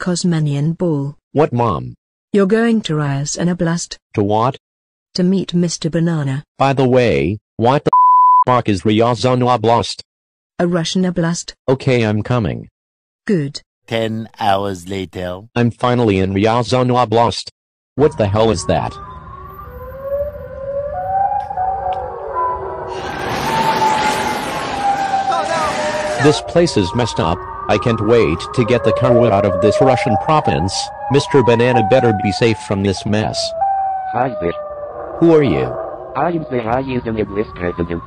Kosmanian ball. What mom? You're going to Ryazan Oblast. To what? to meet Mr. Banana, By the way, what the fuck is Ryazan Oblast? a Russian oblast. Okay, I'm coming. Good. Ten hours later. I'm finally in Ryazan Oblast. What the hell is that? This place is messed up. I can't wait to get the car out of this Russian province. Mr. Banana better be safe from this mess. Hi there. Who are you? I am the Ryazan Oblast president.